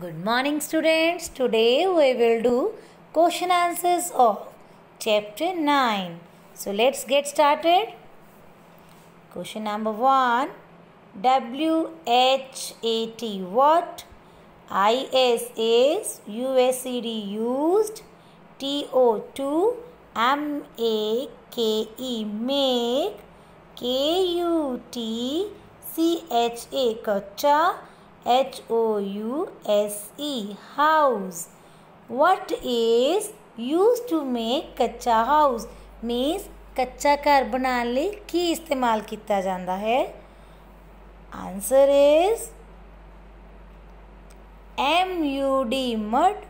Good morning students. Today we will do question answers of chapter 9. So let's get started. Question number 1. WHAT what? ISAs USCD used. TO2 MAKE K U T C H A? Kacha H O U S E house what is use to make kaccha house means कच्चा घर बनाने लिए की इस्तेमाल किया जाता है? Answer is M U D mud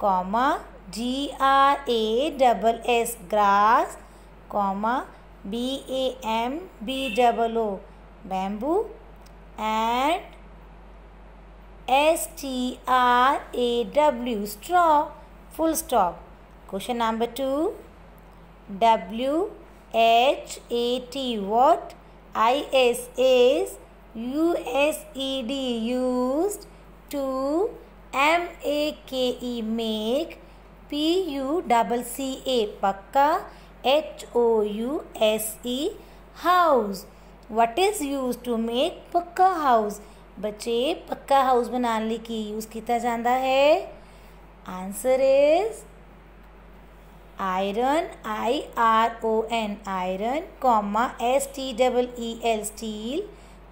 comma G R A double S grass comma B A M B double O bamboo and S T R A W straw full stop. Question number 2 W H A T what I S is U S E D used to M A K E make P U double C A pakka H O U S E house. What is used to make pakka house ਬੱਚੇ ਪੱਕਾ house ਬਣਾਉਣ ਲਈ ਕੀ use ਕੀਤਾ ਜਾਂਦਾ ਹੈ answer is iron i r o n iron comma s t double e l steel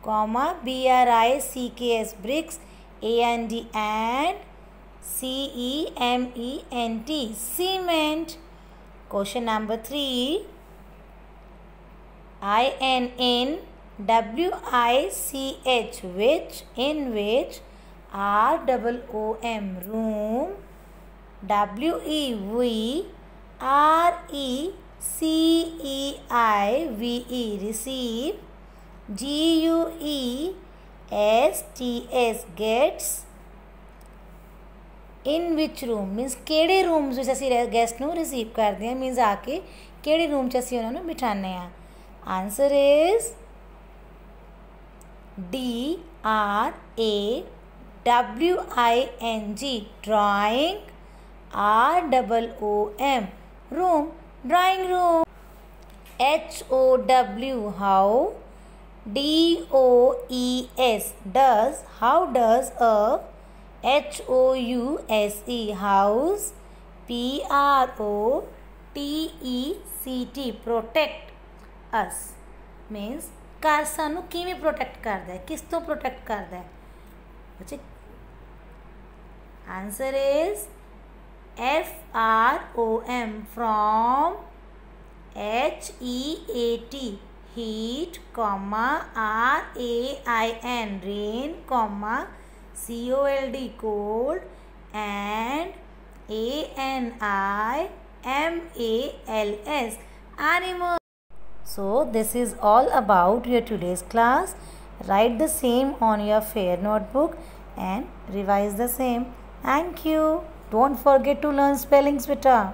comma b r i c k s bricks a n d and c e m e n t cement question number 3 i n in W I C H which in which R double O M room W E we R E C E I V E receive G U E S T S gets in which room means केड़े room which असी guest न receive करते हैं means आके केड़े room च असी उन्होंने बिठाने answer is D R A W I N G drawing R double O M room drawing room H O W how D O E S does how does a H O U S E house P R O T E C T protect us means ਘਰ ਸਾਨੂੰ ਕਿਵੇਂ protect ਕਰਦਾ ਹੈ ਕਿਸ ਤੋਂ protect ਕਰਦਾ ਹੈ ਬੱਚੇ answer is F R O M from H E A T heat comma R A I N rain comma C O L D cold and A N I M A L S animal So this is all about your today's class. Write the same on your fair notebook and revise the same. Thank you. Don't forget to learn spellings, beta.